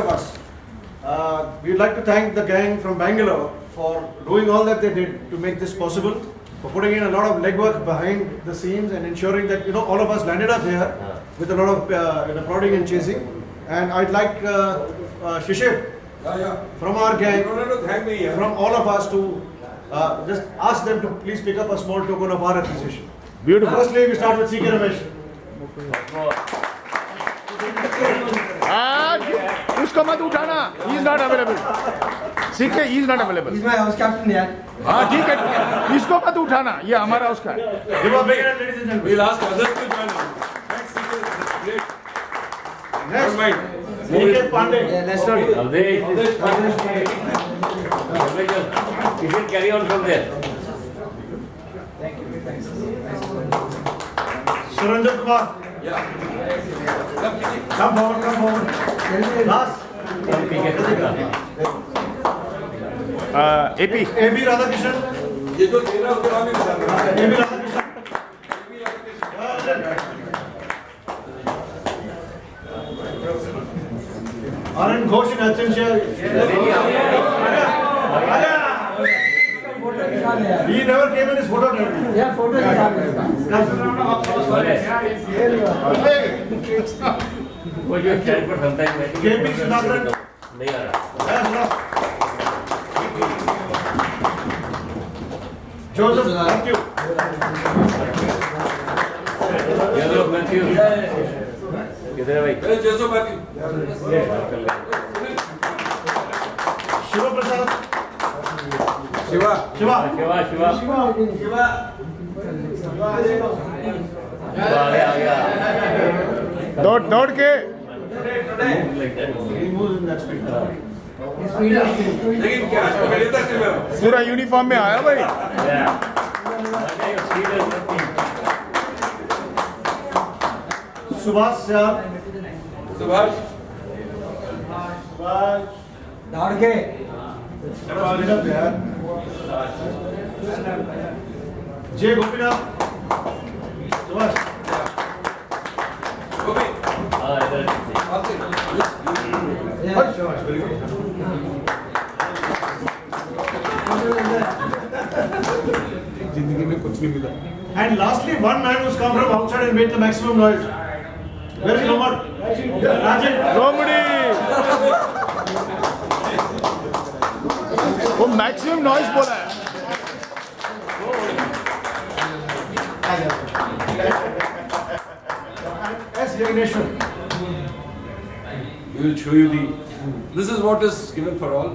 of us. Uh, we'd like to thank the gang from Bangalore for doing all that they did to make this possible, for putting in a lot of legwork behind the scenes and ensuring that you know all of us landed up here with a lot of uh, prodding and chasing. And I'd like uh, uh, Shishir Yeah, yeah. from our gang, don't have to thank me. Yeah. from all of us to uh, just ask them to please pick up a small token of our appreciation. Beautiful. Firstly, we start with CK Ramesh. आज उसको मत उठाना। Is not available सीखे he is not available. हाँ ठीक है इसको मत उठाना। ये हमारा उसका है। Give a big hand, ladies and gentlemen. We'll ask others to join us. Next speaker is great. Next, Don't mind. Niket Pandey. Yeah, let's not. You should carry on from there. Suranjan Kumar. Yeah. Come, Kitty. Come forward, come forward. Last, AP AB Radhakrishnan. ये जो दे रहा है उसके बाद भी बता रहा AB Radhakrishnan. Anand Ghosh in absentia. He never came in his photo. he? Yeah, photo is वो जो चैट पर सुनता है मैं KP Sudhakaran. नहीं आ रहा. Joseph, thank you. ये लोग मैथ्यू किधर है भाई है। अरे शिवा. शिवा। शिवा शिवा। आ गया आ गया दौड़ दौड़ के। पूरा यूनिफॉर्म में आया भाई। Syal. सुभाष। Subhash. दौड़ के जय गोपीनाथ। ज़िंदगी में कुछ नहीं मिला। And lastly one man has come from outside and made the maximum noise very number Rajesh Romri वो मैक्सिमम नॉइस बोला है S. Yagneshwar. We will show you the. This is what is given for all.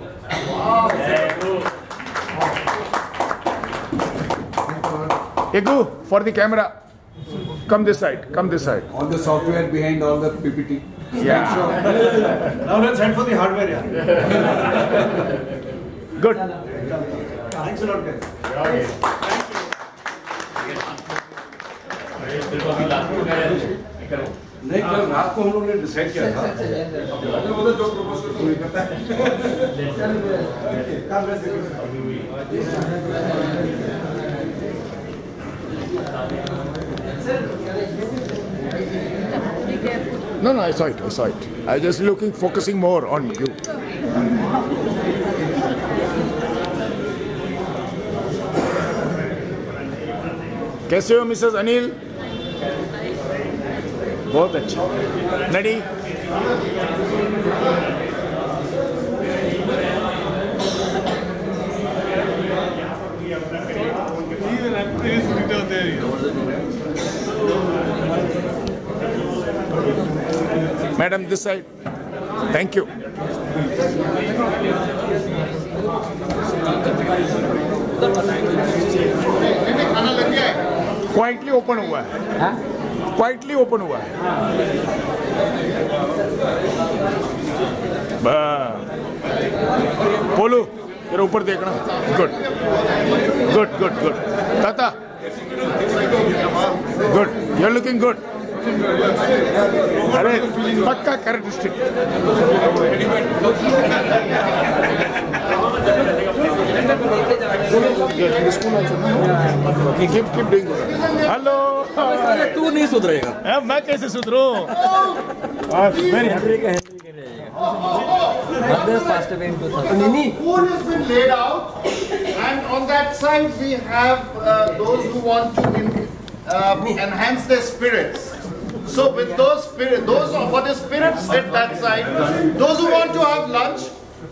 Egu for the camera come this side come this side all the software behind all the PPT. yeah Now let's head for the hardware. Yeah. good. नहीं कल रात को हम लोग ने decide किया था। वो तो जो प्रपोजल कोई करता है sir no no eyesight eyesight I just looking focusing more on you कैसे हो मिसेस अनिल? बहुत अच्छा। नडी? Madam this side thank you quietly open हुआ है। क्वाइटली ओपन हुआ है। बोलो जरा ऊपर देखना। गुड गुड गुड गुड ताता। Good you are looking good अरे पक्का characteristic keep keep doing good hello तू नहीं सुधरेगा मैं कैसे सुधरूं very happy Mother passed away in 2000. Food has been laid out, and on that side we have uh, those who want to in, uh, enhance their spirits. So with those spirit, those who- for the spirits head that side. Those who want to have lunch,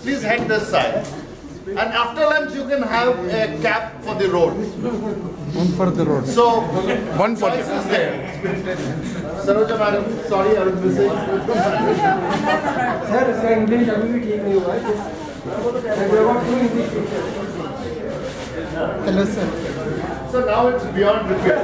please head this side. And after lunch you can have a cap for the road. One for the road. So One for choice is there. Saroja madam, sorry I was missing. Sir इसका English अभी भी ठीक नहीं हुआ है So now it's beyond repair.